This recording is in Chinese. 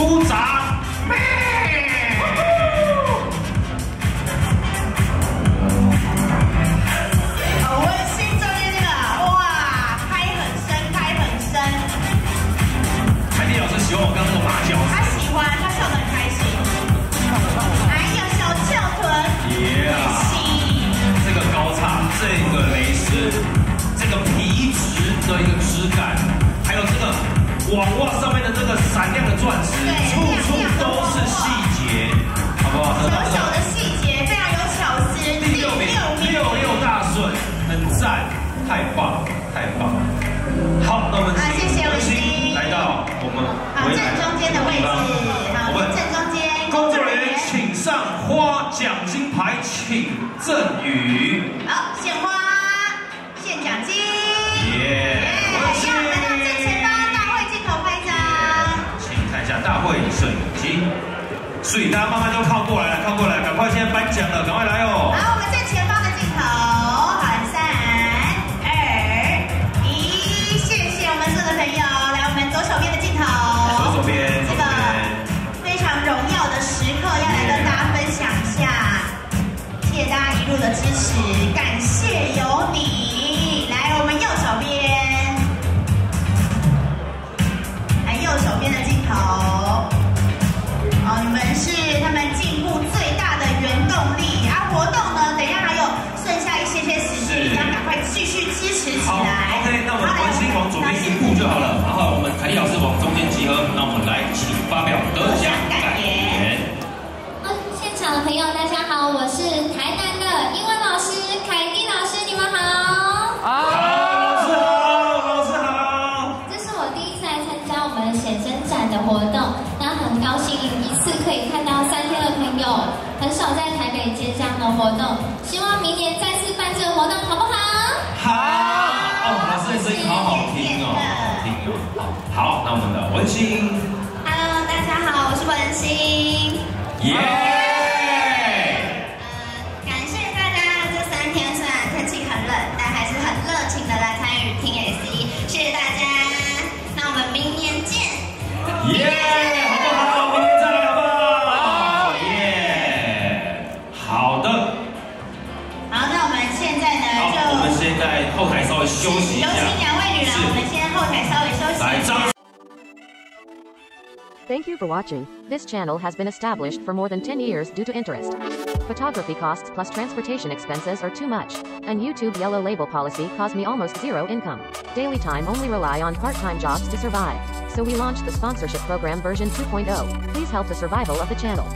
复杂网袜上面的这个闪亮的钻石，对处处都是细节，好不好？小小的细节非常有巧思。第六名，六六大顺，很赞，太棒，太棒。好，那我们啊谢谢文文心心来到我们好，正中间的位置，好，我们正中间，工作人员请上花奖金牌，请赠予。大家慢慢都靠过来了，靠过来，赶快现在颁奖了，赶快来哦！好，我们正前方的镜头，好，三二一，谢谢我们所有的朋友，来我们左手边的镜头，左手边，这个，非常荣耀的时刻，要来跟大家分享一下，谢谢大家一路的支持，感谢有你。继续支持起好来。，OK，那我们好来文心往左边一步就好了，然后我们凯丽老师往中间集合，那我们来请发表得奖感言。嗯，现场的朋友大家好，我是台南的英文老师凯蒂老师，你们好。好，老师好，老师好。这是我第一次来参加我们写真展的活动，那很高兴一次可以看到三天的朋友，很少在台北接这样的活动，希望明年再次好，那我们的文心，Hello，大家好，我是文心。耶！感谢大家这三天，虽然天气很冷，但还是很热情的来参与听 SE，谢谢大家。那我们明年见。耶，好不好？明年再来好不好？耶，好的。好，那我们现在呢，就我们现在后台稍微休息一下。有请两位女郎，我们先后台稍微 Thank you for watching. This channel has been established for more than 10 years due to interest. Photography costs plus transportation expenses are too much, and YouTube yellow label policy caused me almost zero income. Daily time only rely on part-time jobs to survive. So we launched the sponsorship program version 2.0. Please help the survival of the channel.